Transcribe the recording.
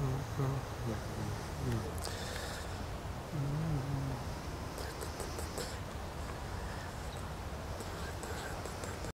mm, mm, yeah.